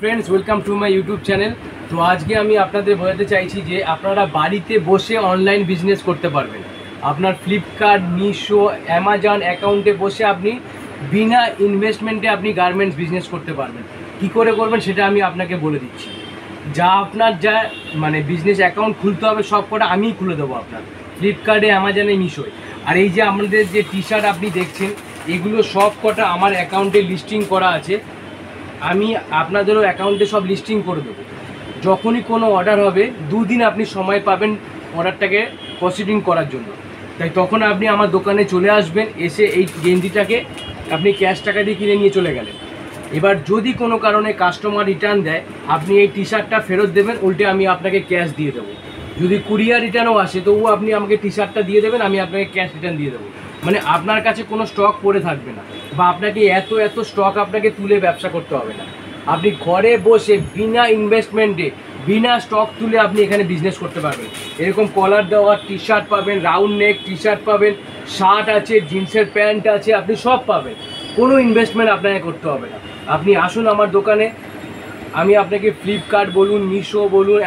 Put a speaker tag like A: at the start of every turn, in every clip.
A: Friends welcome to my YouTube channel তো আজকে আমি আপনাদের বোঝাতে চাইছি যে আপনারা বাড়িতে বসে অনলাইন বিজনেস করতে পারবেন। আপনার ফ্লিপকার্ট মিশো অ্যামাজন অ্যাকাউন্টে বসে আপনি বিনা ইনভেস্টমেন্টে আপনি গার্মেন্টস বিজনেস করতে পারবেন। কি করে করবেন সেটা আমি আপনাকে বলে দিচ্ছি। যা আপনার যা মানে বিজনেস অ্যাকাউন্ট খুলতে হবে সব কটা আমিই খুলে দেবো আপনার। ফ্লিপকার্টে অ্যামাজনে মিশোয় আর এই যে আমাদের যে টি শার্ট আপনি দেখছেন, এগুলো সব কটা আমার অ্যাকাউন্টে লিস্টিং করা আছে। আমি আপনাদেরও অ্যাকাউন্টে সব লিস্টিং করে দেবো। যখনই কোনো অর্ডার হবে, দুদিন আপনি সময় পাবেন অর্ডারটাকে প্রসিডিং করার জন্য। তাই তখন আপনি আমার দোকানে চলে আসবেন, এসে এই গেঞ্জিটাকে আপনি ক্যাশ টাকা দিয়ে কিনে নিয়ে চলে গেলেন। এবার যদি কোনো কারণে কাস্টমার রিটার্ন দেয়, আপনি এই টি শার্টটা ফেরত দেবেন, উল্টে আমি আপনাকে ক্যাশ দিয়ে দেবো। যদি কুরিয়ার রিটার্নও আসে, তবুও আপনি আমাকে টি শার্টটা দিয়ে দেবেন, আমি আপনাকে ক্যাশ রিটার্ন দিয়ে দেবো। মানে আপনার কাছে কোনো স্টক পড়ে থাকবে না বা আপনাকে এত এত স্টক আপনাকে তুলে ব্যবসা করতে হবে না। আপনি ঘরে বসে বিনা ইনভেস্টমেন্টে বিনা স্টক তুলে আপনি এখানে বিজনেস করতে পারবেন। এরকম কলার দেওয়া টি শার্ট পাবেন রাউন্ড নেক টি শার্ট পাবেন শার্ট আছে জিন্সের প্যান্ট আছে, আপনি সব পাবেন। কোনো ইনভেস্টমেন্ট আপনাকে করতে হবে না। আপনি আসুন আমার দোকানে, আমি আপনাকে ফ্লিপকার্ট বলুন মিশো বলুন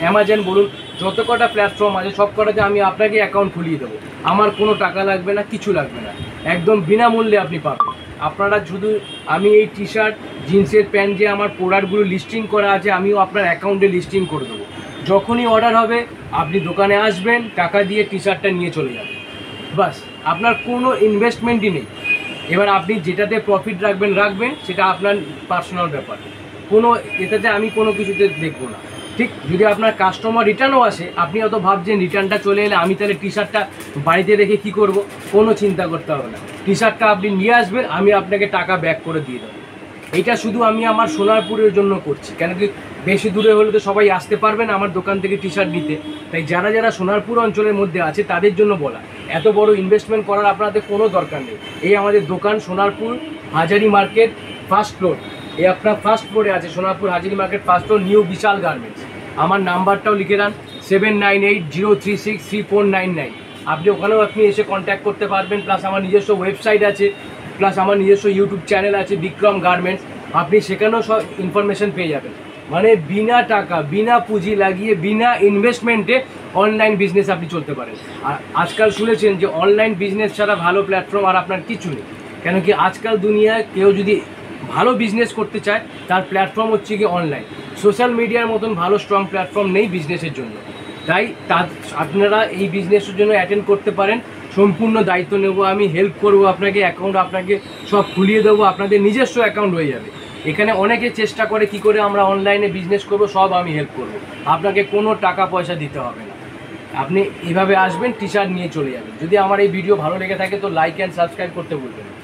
A: অ্যামাজন বলুন যত কটা প্ল্যাটফর্ম আছে, সব কটাতে আমি আপনাকে অ্যাকাউন্ট খুলিয়ে দেবো। আমার কোনো টাকা লাগবে না, কিছু লাগবে না। একদম বিনামূল্যে আপনি পাবেন। আপনারা শুধু আমি এই টি শার্ট জিন্সের প্যান্ট যে আমার প্রোডাক্টগুলো লিস্টিং করা আছে, আমিও আপনার অ্যাকাউন্টে লিস্টিং করে দেবো। যখনই অর্ডার হবে, আপনি দোকানে আসবেন, টাকা দিয়ে টি শার্টটা নিয়ে চলে যাবেন। বাস, আপনার কোনো ইনভেস্টমেন্টই নেই। এবার আপনি যেটাতে প্রফিট রাখবেন রাখবেন, সেটা আপনার পার্সোনাল ব্যাপার। কোনো, এটাতে আমি কোনো কিছুতে দেখব না। ঠিক, যদি আপনার কাস্টমার রিটার্নও আসে, আপনি অত ভাবছেন রিটার্নটা চলে এলে আমি তাহলে টি শার্টটা বাড়িতে রেখে কি করব? কোনো চিন্তা করতে হবে না। টি শার্টটা আপনি নিয়ে আসবেন, আমি আপনাকে টাকা ব্যাক করে দিয়ে দেবো। এটা শুধু আমি আমার সোনারপুরের জন্য করছি। কেন কি বেশি দূরে হলে তো সবাই আসতে পারবে না আমার দোকান থেকে টি শার্ট নিতে। তাই যারা যারা সোনারপুর অঞ্চলের মধ্যে আছে, তাদের জন্য বলা। এত বড় ইনভেস্টমেন্ট করার আপনাদের কোনো দরকার নেই। এই আমাদের দোকান Sonarpur Hazari market first floor এই আপনার ফার্স্ট ফ্লোরে আছে Sonarpur Hazari market first floor new Bishal garments আমার নাম্বারটাও লিখে দেন seven nine eight zero three six three four nine nine আপনি ওখানেও আপনি এসে কন্ট্যাক্ট করতে পারবেন প্লাস আমার নিজস্ব ওয়েবসাইট আছে প্লাস আমার নিজস্ব ইউটিউব চ্যানেল আছে বিক্রম গার্মেন্টস আপনি সেখানেও সব ইনফরমেশন পেয়ে যাবেন। মানে বিনা টাকা, বিনা পুঁজি লাগিয়ে, বিনা ইনভেস্টমেন্টে অনলাইন বিজনেস আপনি চলতে পারেন। আর আজকাল শুনেছেন যে অনলাইন বিজনেস ছাড়া ভালো প্ল্যাটফর্ম আর আপনার কিছু নেই। কেন কি আজকাল দুনিয়ায় কেউ যদি ভালো বিজনেস করতে চায়, তার প্ল্যাটফর্ম হচ্ছে কি অনলাইন সোশ্যাল মিডিয়ার মতন ভালো স্ট্রং প্ল্যাটফর্ম নেই বিজনেসের জন্য। তাই তা আপনারা এই বিজনেসের জন্য অ্যাটেন্ড করতে পারেন। সম্পূর্ণ দায়িত্ব নেব আমি হেল্প করব আপনাকে অ্যাকাউন্ট আপনাকে সব খুলিয়ে দেবো, আপনাদের নিজস্ব অ্যাকাউন্ট হয়ে যাবে। এখানে অনেকে চেষ্টা করে কি করে আমরা অনলাইনে বিজনেস করব, সব আমি হেল্প করব। আপনাকে কোনো টাকা পয়সা দিতে হবে না। আপনি এভাবে আসবেন টি শার্ট নিয়ে চলে যাবেন। যদি আমার এই ভিডিও ভালো লেগে থাকে, তো লাইক অ্যান্ড সাবস্ক্রাইব করতে ভুলবেন না।